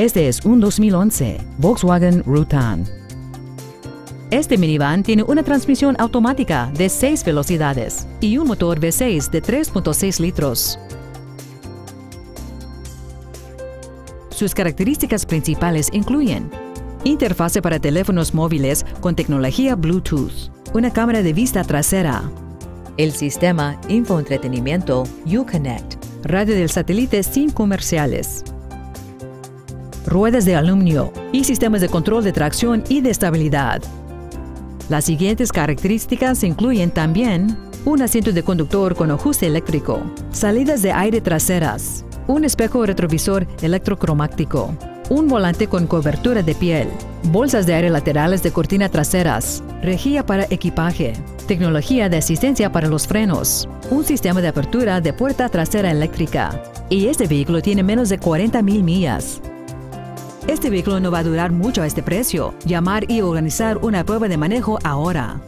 Este es un 2011 Volkswagen Rutan. Este minivan tiene una transmisión automática de 6 velocidades y un motor V6 de 3.6 litros. Sus características principales incluyen interfase para teléfonos móviles con tecnología Bluetooth, una cámara de vista trasera, el sistema Infoentretenimiento Uconnect, radio del satélite sin comerciales, ruedas de aluminio y sistemas de control de tracción y de estabilidad. Las siguientes características incluyen también un asiento de conductor con ajuste eléctrico, salidas de aire traseras, un espejo retrovisor electrocromático, un volante con cobertura de piel, bolsas de aire laterales de cortina traseras, rejilla para equipaje, tecnología de asistencia para los frenos, un sistema de apertura de puerta trasera eléctrica. Y este vehículo tiene menos de 40 mil millas. Este vehículo no va a durar mucho a este precio. Llamar y organizar una prueba de manejo ahora.